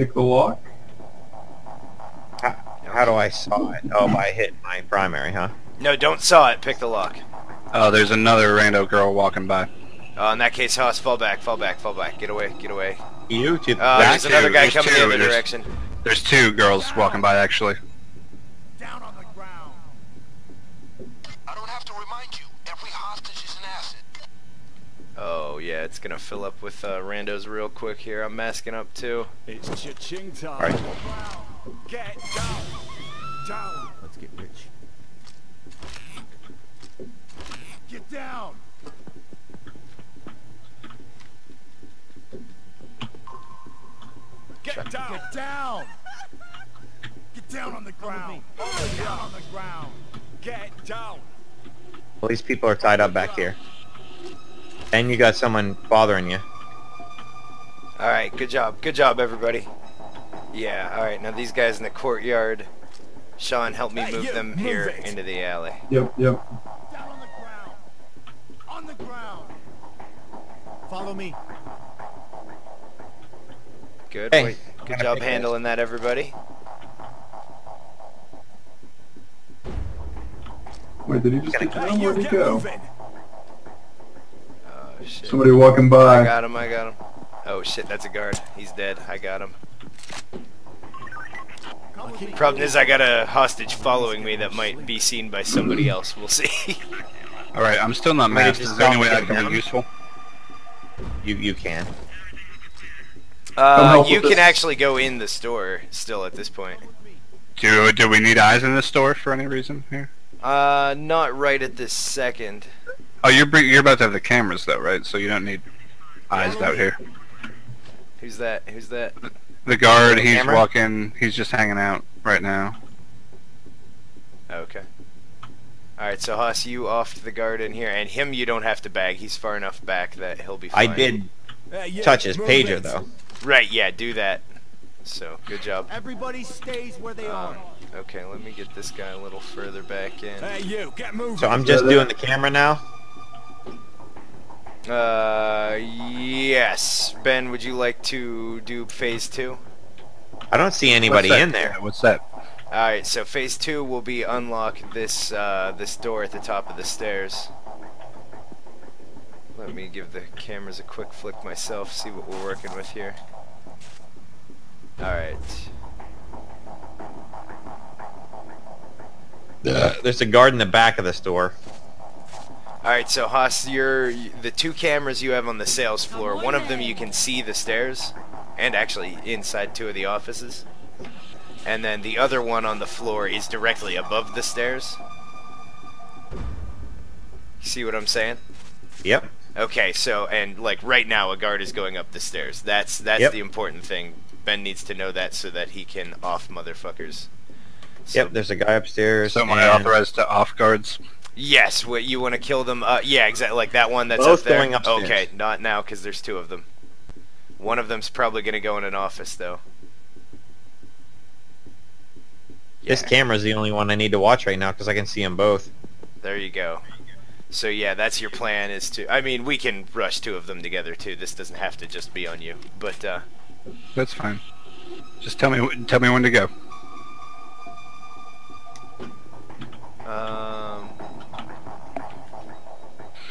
Pick the lock. How, how do I saw it? Oh, by hitting my primary, huh? No, don't saw it. Pick the lock. Oh, there's another rando girl walking by. Uh, in that case, Haas, fall back, fall back, fall back. Get away, get away. You to Uh, there's another guy there's coming the other there's- direction. There's two girls walking by actually. Down on the ground. I don't have to remind you. Every hostage is an asset. Oh yeah, it's gonna fill up with uh, randos real quick here. I'm masking up too. It's cha-ching time. All right. Get down. Down. Let's get rich. Get down. Get down. Get down. Get down on the ground. Get down on the ground. Get down. Well, these people are tied up back here. And you got someone bothering you. All right, good job, good job, everybody. Yeah, all right. Now these guys in the courtyard. Sean, help me move you, them move here it. into the alley. Yep, yep. Down on the ground. On the ground. Follow me. Good. Hey, good job pick this. handling that, everybody. Wait, did he just get Hey, down? Where'd he go? moving. Shit. Somebody walking by. I got him. I got him. Oh shit, that's a guard. He's dead. I got him. Come with me. Problem is, I got a hostage following me that might be seen by somebody else. We'll see. All right, I'm still not Wait, masked. just Is there any way I can be useful? You you can. Uh, you can this. actually go in the store still at this point. Do do we need eyes in the store for any reason here? Uh, not right at this second. Oh, you're you're about to have the cameras though, right? So you don't need eyes out here. Who's that? Who's that? The guard, The he's camera? walking. He's just hanging out right now. Okay. Alright, so Haas, you off to the guard in here, and him you don't have to bag. He's far enough back that he'll be Fine. I did Hey, you, touch his move pager though. Right, yeah, do that. So, good job. Everybody stays where they Um, are. okay, let me get this guy a little further back in. Hey, you, get moving. So I'm just doing the camera now. Uh, yes. Ben, would you like to do phase two? I don't see anybody in there. What's that? Alright, so phase two will be unlock this, uh, this door at the top of the stairs. Let me give the cameras a quick flick myself, see what we're working with here. Alright. There's a guard in the back of the store. Alright, so Haas, your the two cameras you have on the sales floor, one of them you can see the stairs, and actually inside two of the offices. And then the other one on the floor is directly above the stairs. See what I'm saying? Yep. Okay, so and like right now a guard is going up the stairs. That's that's Yep. the important thing. Ben needs to know that so that he can off motherfuckers. So, Yep. There's a guy upstairs. Someone and authorized to off guards. Yes, what you want to kill them? Uh, yeah, exactly. Like that one that's Both up there. going upstairs. Okay, not now because there's two of them. One of them's probably gonna go in an office though. This camera's the only one I need to watch right now because I can see them both. there you go. So yeah, that's your plan is to. I mean, we can rush two of them together too. This doesn't have to just be on you. But uh, That's fine. Just tell me tell me when to go. um,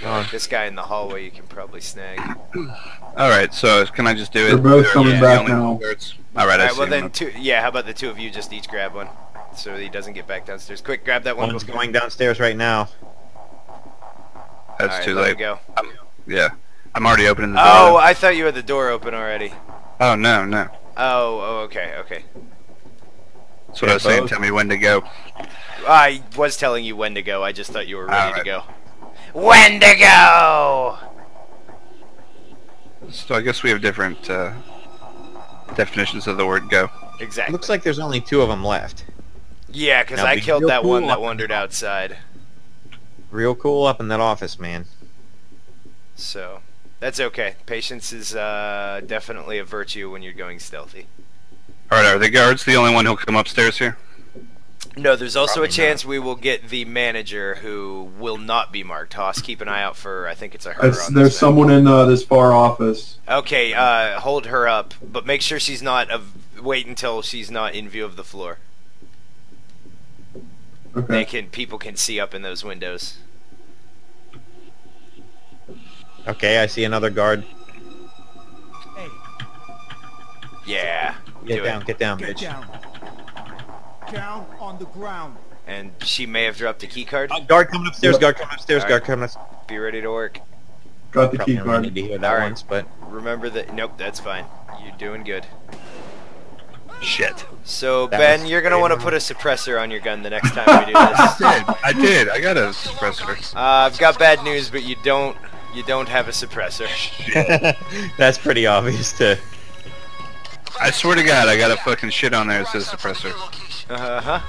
Uh, this guy in the hallway you can probably snag. All right. So can I just do it? They're both They're coming the back now. guards? All right. I Alright, see well them. then two. Yeah, how about the two of you just each grab one, so he doesn't get back downstairs. Quick, grab that one. One's before- going downstairs right now. That's Alright, too let him late. Go. I'm, yeah. I'm already opening the door. Oh, I thought you had the door open already. oh no, no. Oh, oh, okay, okay. That's what Yeah, I was saying. Tell me when to go. I was telling you when to go. I just thought you were ready to go. When to go? So I guess we have different uh, definitions of the word go. Exactly. Looks like there's only two of them left. yeah, because I be killed real that one that wandered outside. Real cool up in that office, man. So that's okay. Patience is uh, definitely a virtue when you're going stealthy. All right. Are the guards the only one who'll come upstairs here? No, there's also Probably a chance we will get the manager who will not be marked. Hoss, keep an eye out for. I think it's a her. That's, on there's this map. someone in uh, this far office. Okay, uh, hold her up, but make sure she's not a, wait until she's not in view of the floor. Okay. They can people can see up in those windows. Okay, I see another guard. Hey, Yeah. Get do down, it. get down, get bitch. down. Down on the ground. And she may have dropped a key card. Uh, guard coming upstairs, guard coming upstairs, Alright. guard coming upstairs. Be ready to work. Got the Probably key only card. need to hear that Alright. once, but Remember that. Nope, that's fine. You're doing good. Shit. So That Ben, you're gonna want to put a suppressor on your gun the next time we do this. I did. I did. I got a suppressor. Uh, I've got bad news, but you don't. You don't have a suppressor. that's pretty obvious to. I swear to God, I got a fucking shit on there that says suppressor. Uh huh.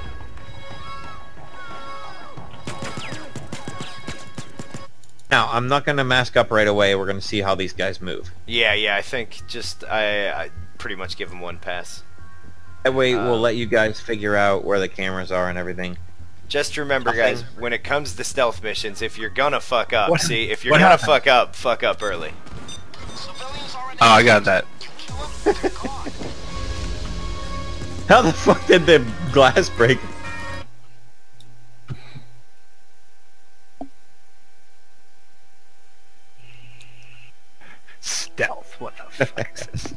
Now, I'm not gonna mask up right away. We're gonna see how these guys move. Yeah, yeah. I think just I, I pretty much give them one pass. That way, Uh, we'll let you guys figure out where the cameras are and everything. Just remember, Nothing. guys, when it comes to stealth missions, if you're gonna fuck up, What- see, if you're what gonna happened? fuck up, fuck up early. Oh, I got that. How the fuck did the glass break? Stealth. What the fuck is this?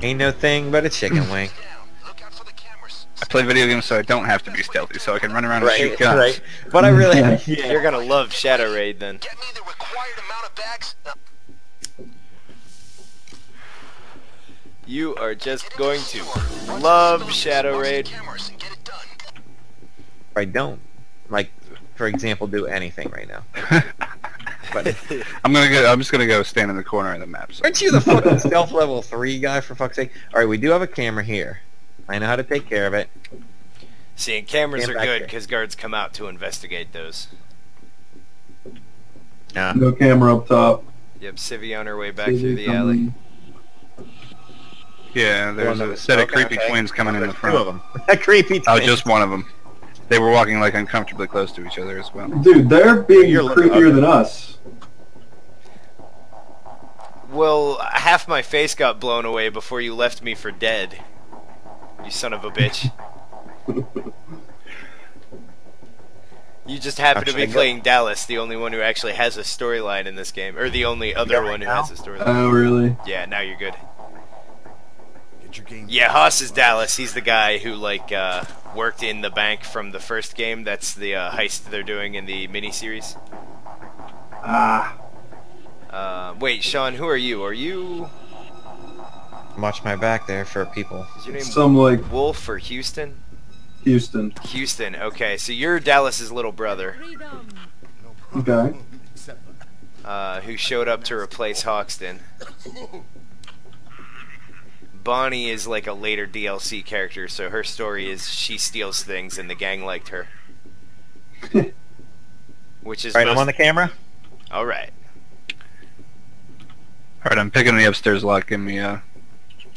Ain't no thing but a chicken wing. I play video games so I don't have to be stealthy, so I can run around and shoot guns. right. But I really, Yeah. yeah. You're gonna love Shadow Raid then. Get me the required amount of bags. You are just going to love Shadow Raid. Cameras and get it done. I don't, like, for example, do anything right now. But I'm gonna go. I'm just gonna go stand in the corner of the map. So. aren't you the fucking stealth level three guy for fuck's sake? All right, we do have a camera here. I know how to take care of it. Seeing cameras Stand are good because guards come out to investigate those. Nah. No camera up top. Yep, Civvy on her way back through the alley. Yeah, there's One a set of creepy okay. twins coming in the front. Two of them. A creepy. Oh, just one of them. They were walking like uncomfortably close to each other as well. Dude, they're being You're creepier ugly. than us. Well, half my face got blown away before you left me for dead. You son of a bitch. You just happen to be playing Dallas, the only one who actually has a storyline in this game, or the only other right one who now? has a storyline. Oh, really? Yeah, now you're good. Get your game. Yeah, Haas is Dallas. He's the guy who like uh, worked in the bank from the first game. That's the uh, heist they're doing in the miniseries. Ah, Uh, wait, Sean, who are you? Are you? Watch my back there for people. Is your name some like Wolf or Houston? Houston. Houston. Okay, so you're Dallas's little brother, Okay. uh, who showed up to replace Hoxton. Bonnie is like a later DLC character, so her story is she steals things and the gang liked her. Which is Right, I'm on the camera. All right. All right, I'm picking the upstairs lock. Give me a.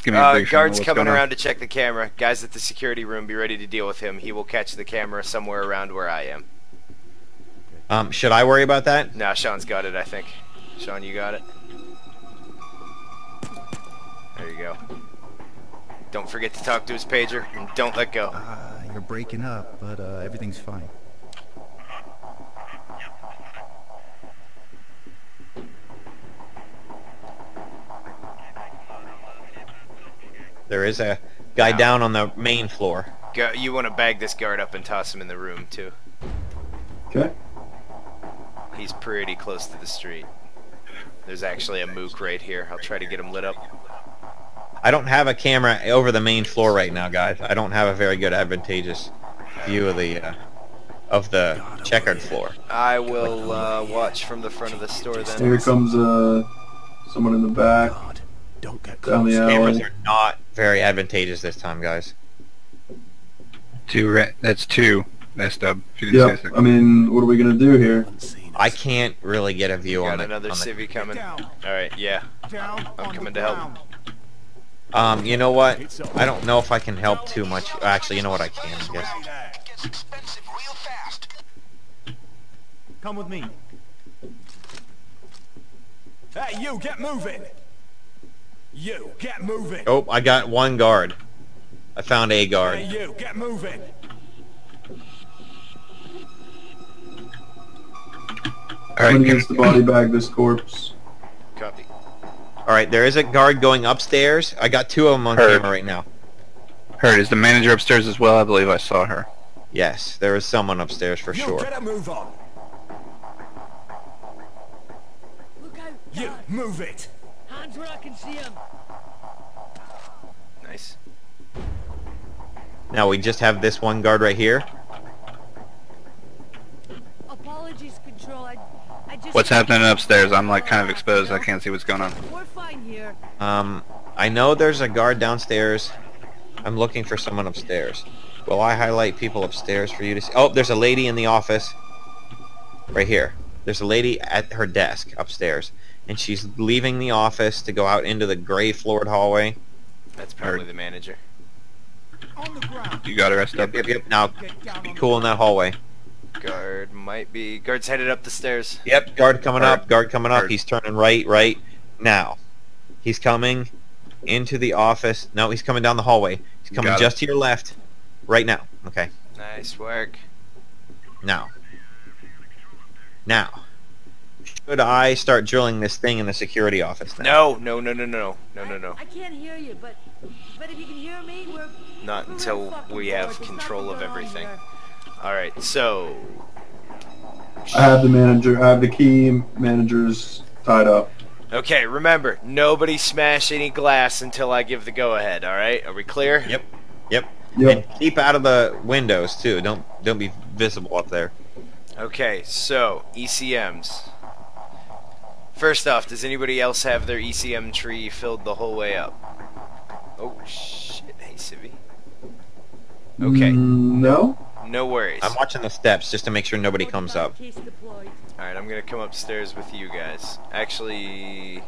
Give me Uh, briefing on guards coming around to check the camera. Guys at the security room, be ready to deal with him. He will catch the camera somewhere around where I am. Um, should I worry about that? Now Sean's got it, I think. Sean, you got it. There you go. Don't forget to talk to his pager and don't let go. Uh, you're breaking up, but uh, everything's fine. There is a guy Wow. down on the main floor. Go, you want to bag this guard up and toss him in the room too. Okay. He's pretty close to the street. There's actually a mook right here. I'll try to get him lit up. I don't have a camera over the main floor right now, guys. I don't have a very good advantageous view of the uh, of the checkered floor. I will uh, watch from the front of the store then. Here comes uh someone in the back don't get down close. the Cameras alley. are not very advantageous this time, guys. Two. Ra- that's two. That's dub. If you didn't Yep. say so. I mean, what are we gonna do here? I can't really get a view on Got another on the civvy coming. All right, yeah. I'm coming to help. Ground. Um, you know what? I don't know if I can help too much. Actually, you know what? I can. I guess. It gets expensive real fast. Come with me. Hey, you, get moving. You, get moving. Oh, I got one guard. I found a guard. Hey, you, get moving. All right, Someone can, needs to body bag this corpse. Copy. All right, there is a guard going upstairs. I got two of them on Heard. camera right now. heard. Is the manager upstairs as well? I believe I saw her. Yes, there is someone upstairs for you, sure. get a move on. Look out! You, move it. Hands where I can see him. Nice. Now we just have this one guard right here. Apologies, Control. I, I just. What's happening upstairs? I'm like kind of exposed. I can't see what's going on. We're fine here. Um, I know there's a guard downstairs. I'm looking for someone upstairs. Will I highlight people upstairs for you to see? Oh, there's a lady in the office. Right here. There's a lady at her desk upstairs. And she's leaving the office to go out into the gray floored hallway. That's probably Heard. the manager. On the ground. You got her rest up. Yep, yep, yep. Now, be cool in that hallway. Guard might be. Guard's headed up the stairs. Yep, guard coming Heard. up, guard coming up. Heard. He's turning right, right now. He's coming into the office. No, he's coming down the hallway. He's coming Got it. just to your left, right now. Okay, Nice work. now. Now. Should I start drilling this thing in the security office now? No, no, no, no, no, no, no, no. I, I can't hear you, but but if you can hear me, we're. Not we're until we have control of everything. here. All right, so I have the manager. I have the key. Manager's tied up. okay. Remember, nobody smash any glass until I give the go-ahead. All right, are we clear? Yep. Yep. Yep. And keep out of the windows too. Don't don't be visible up there. Okay, so ECMs. First off, does anybody else have their ECM tree filled the whole way up? Oh shit! Hey, Civi. Okay, Mm, no. No worries. I'm watching the steps just to make sure nobody comes up. Case deployed. All right, I'm gonna come upstairs with you guys. Actually,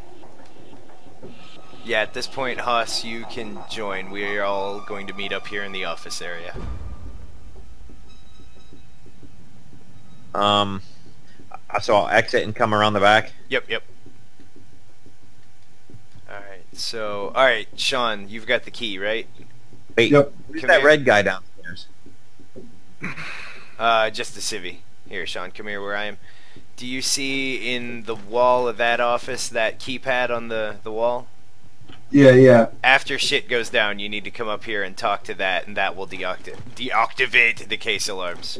yeah. At this point, Haas, you can join. We are all going to meet up here in the office area. Um, so I'll exit and come around the back. Yep, yep. All right. So, all right, Sean, you've got the key, right? Wait, Yep. who's Come that here. red guy downstairs? Uh, just the civvy. Here, Sean, come here where I am. Do you see in the wall of that office that keypad on the, the wall? Yeah, yeah. After shit goes down, you need to come up here and talk to that, and that will deacti- deactivate the case alarms.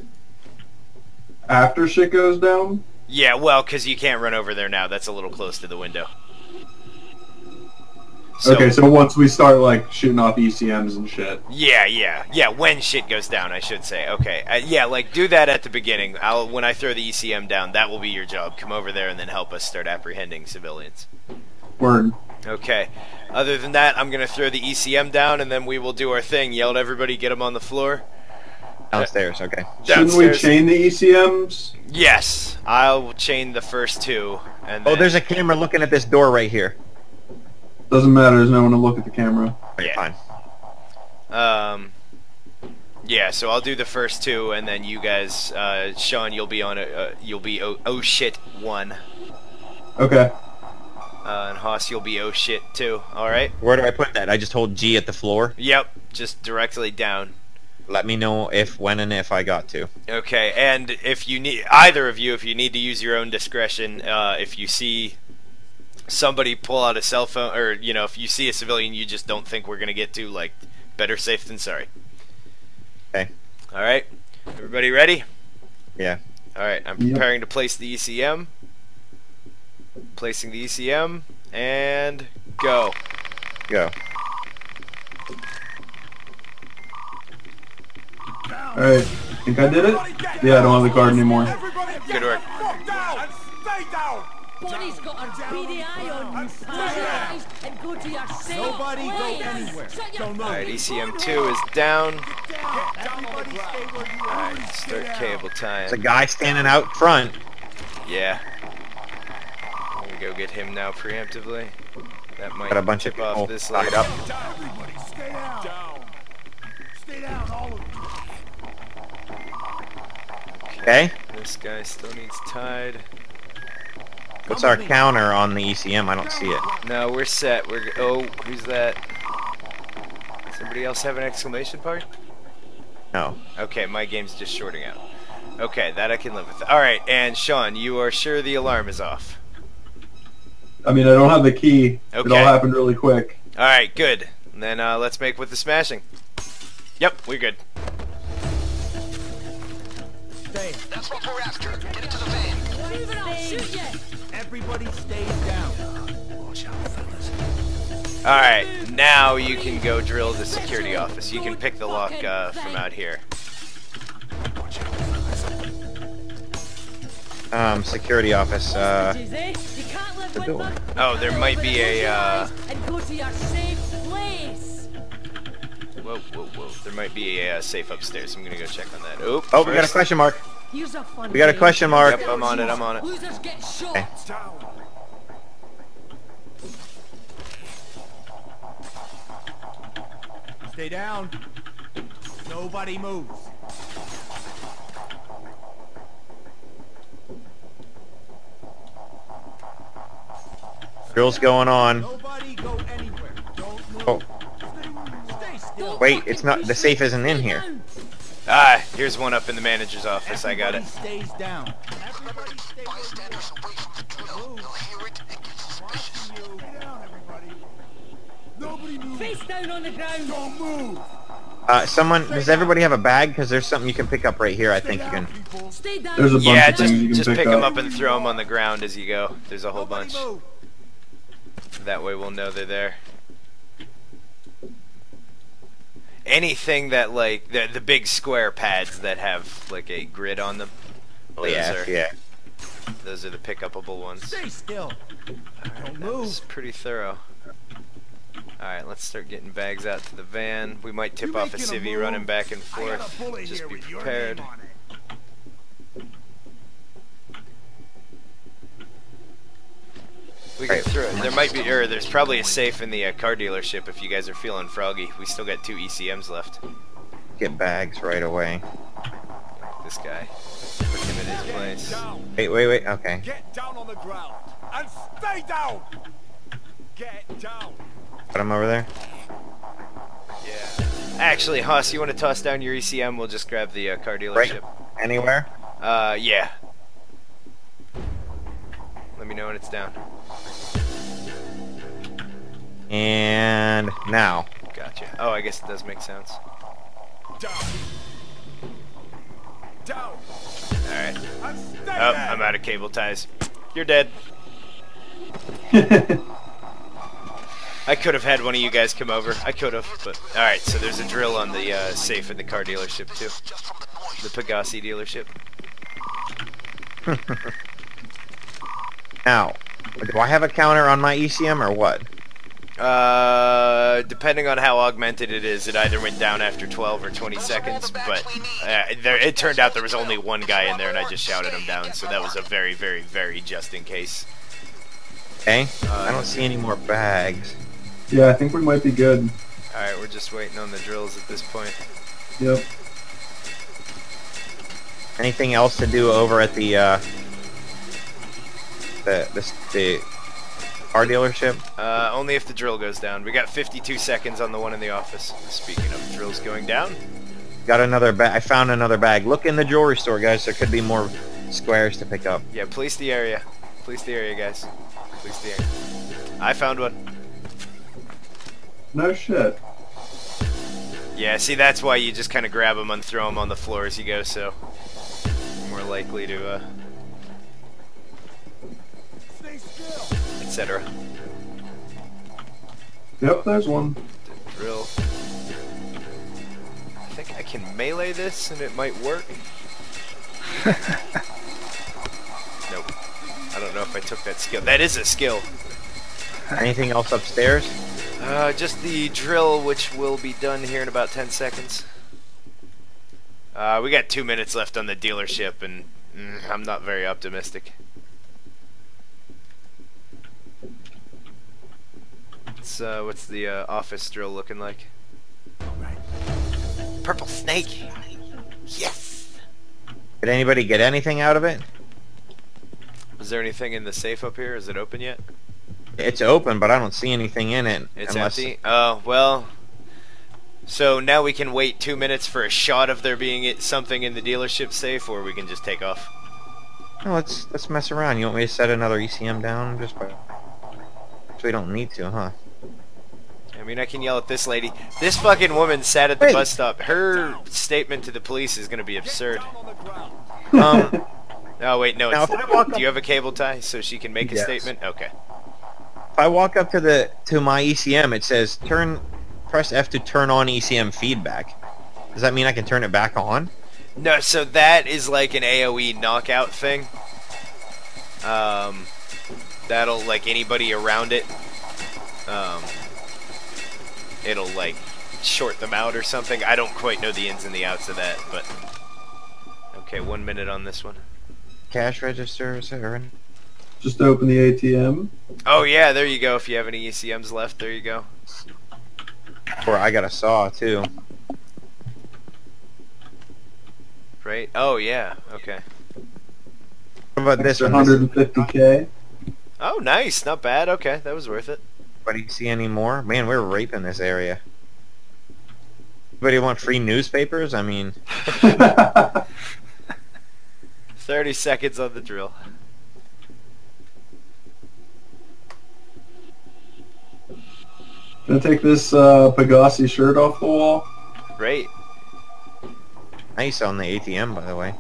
After shit goes down. Yeah, well, because you can't run over there now. That's a little close to the window. So, okay, so once we start like shooting off ECMs and shit. Yeah, yeah, yeah. When shit goes down, I should say. Okay, uh, yeah, like do that at the beginning. I'll when I throw the ECM down, that will be your job. Come over there and then help us start apprehending civilians. Word. Okay. Other than that, I'm gonna throw the ECM down, and then we will do our thing. Yell at everybody, get them on the floor. Downstairs. Okay. Shouldn't we chain the ECMs? Yes, I'll chain the first two, and Oh, then, there's a camera looking at this door right here. Doesn't matter. There's no one to look at the camera. Yeah. fine. Um, yeah, so I'll do the first two, and then you guys, uh, Sean, you'll be on a, uh, you'll be oh, oh shit one, Okay. uh, and Haas, you'll be oh shit two. All right. Where do I put that? I just hold G at the floor. Yep, just directly down. Let me know if, when, and if I got to. Okay, and if you need either of you, if you need to use your own discretion, uh, if you see somebody pull out a cell phone, or you know, if you see a civilian you just don't think we're gonna get to, like, better safe than sorry. Okay. All right, everybody ready? Yeah. All right, I'm Yep. preparing to place the ECM. Placing the ECM and go. Go. Alright. Think I did it? Yeah, I don't have the card anymore. Everybody Good work. Fuck down and stay down. Bonnie's got her beady eye on you. Close and go to your seat. Nobody go anywhere. Shut your Don't All right, ECM2 is down. Everybody stay where you All are. right, start cable tying. There's a guy standing out front. Yeah. I'm gonna go get him now preemptively. That might Got a bunch of tip off people this tied list. up. Everybody stay down. Down. Stay down, all of you. Okay. This guy still needs tied. What's our counter on the ECM? I don't see it. No, we're set. We're g- oh, who's that? Somebody else have an exclamation point? No. Okay, my game's just shorting out. Okay, that I can live with. All right, and Sean, you are sure the alarm is off? I mean, I don't have the key. Okay. It all happened really quick. All right, good. Then uh, let's make with the smashing. Yep, we're good. Stay. That's what we're after. Get into the van. Move it, I'll shoot you. Everybody stays down. Watch out, fellas. All right, now you can go drill the security office. You can pick the lock uh, from out here. Um, security office. Uh, Bitches? You can't live the door. Oh, there might be a, uh, And go to your safe. Whoa, whoa, whoa. There might be a uh, safe upstairs. I'm gonna go check on that. Oh, oh, we got a question mark. Here's a fun We got a question mark. Yep, I'm on it. I'm on it. Losers get shot. Okay. Stay down. Nobody moves. Drill's going on. Nobody go anywhere. Don't oh. move. Oh, Stay still. wait, it's not. The safe isn't in here. Ah, here's one up in the manager's office. I got it. Everybody stays down. Everybody stay where you Bystanders away from the drill. They'll hear it and get suspicious. are. Stay down, everybody. Nobody move. Face down on the ground. Don't move. Uh, someone, does everybody have a bag? Because there's something you can pick up right here. I think you can. people. Stay down. There's a bunch Yeah, of just things you can just pick pick them up and throw them on the ground as you go. There's a whole bunch. That way we'll know they're there. Anything that like the the big square pads that have like a grid on them. Oh those yeah, are yeah. those are the pick upable ones. Stay still. Don't That was move. pretty thorough. Alright, let's start getting bags out to the van. We might tip You off a making a civvy running back and I got a forth. Just here be with your prepared. name on it. We can Right. throw. There might be, or there's probably a safe in the uh, car dealership if you guys are feeling froggy. We still got two ECMs left. Get bags right away. This guy. Put him in his place. Wait, wait, wait. Okay. Get down on the ground. And stay down. Get down. Put him over there. Yeah. Actually, Huss, you want to toss down your ECM? We'll just grab the uh, car Right. dealership. Anywhere. Uh, yeah. Let me know when it's down. And now. Gotcha. Oh, I guess it does make sense. Down. Down. Alright. And stay Oh. I'm out of cable ties. You're dead. I could have had one of you guys come over. I could have, but alright. So there's a drill on the uh, safe in the car dealership too. The noise. The Pegasi dealership. Now, do I have a counter on my ECM or what? Uh, depending on how augmented it is, it either went down after 12 or 20 seconds. But uh, there, it turned out there was only one guy in there, and I just shouted him down. So that was a very, very, very just in case. Okay. Uh, I don't see any more bags. yeah, I think we might be good. All right, we're just waiting on the drills at this point. Yep. Anything else to do over at the uh, the the, the car dealership? Uh, only if the drill goes down. We got 52 seconds on the one in the office. Speaking of drills going down, Got another bag. I found another bag. Look in the jewelry store, guys. There could be more squares to pick up. yeah, police the area. Police the area, guys. Police the area. I found one. No shit. Yeah, see, that's why you just kind of grab them and throw them on the floor as you go, so more likely to, uh, etc. Yep, there's one. The drill. I think I can melee this and it might work. nope. I don't know if I took that skill. That is a skill. Anything else upstairs? Uh, just the drill, which will be done here in about 10 seconds. Uh, we got two minutes left on the dealership, and mm, I'm not very optimistic. What's, uh, what's the uh, office drill looking like? Purple snake! Yes! Did anybody get anything out of it? Is there anything in the safe up here? Is it open yet? It's open, but I don't see anything in it. It's unless- empty. Oh well. So now we can wait two minutes for a shot of there being something in the dealership safe, or we can just take off. No, let's let's mess around. You want me to set another ECM down just by? So we don't need to, huh? I mean, I can yell at this lady. This fucking woman sat at the Wait. bus stop. Her statement to the police is gonna be absurd. Um, Oh wait, no. Now, It's, if I walk do you have a cable tie so she can make a Yes. statement? Okay. if I walk up to the to my ECM, it says turn, press F to turn on ECM feedback. Does that mean I can turn it back on? No, so that is like an AOE knockout thing. Um, that'll like anybody around it. Um, it'll like short them out or something. I don't quite know the ins and the outs of that, but okay, one minute on this one. Cash register is there? any- Just open the ATM. Oh yeah, there you go. If you have any ECMs left, there you go. Or I got a saw too. Right? Oh yeah. Okay. What about this one? 150k. Oh nice, not bad. Okay, that was worth it. Anybody see any more? Man, we're raping this area. Anybody want free newspapers? I mean, Thirty seconds on the drill. Gonna take this uh, Pegasi shirt off the wall. Great. nice on the ATM, by the way.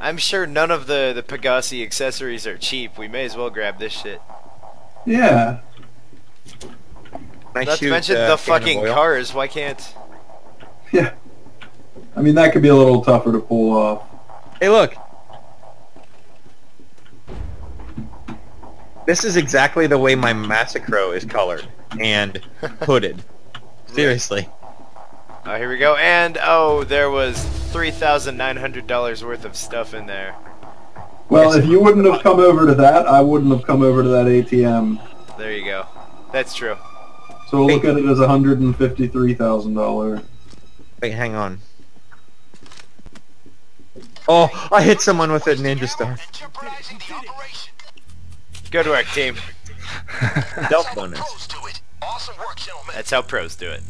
I'm sure none of the the Pegasi accessories are cheap. We may as well grab this shit. Yeah. Not Nice to mention uh, the fucking cars. Why can't? Yeah. I mean, that could be a little tougher to pull off. Hey, look. This is exactly the way my Massacro is colored and hooded. Seriously. Oh, here we go. And oh, there was three thousand nine hundred dollars worth of stuff in there. Well, if you wouldn't have come over to that, I wouldn't have come over to that ATM. There you go. That's true. So we'll look at it as $153,000. Wait, hang on. Oh, I hit someone with a ninja star. And jeopardizing the operation. Good work, team. Stealth bonus. Pros do it. Awesome work, gentlemen. That's how pros do it.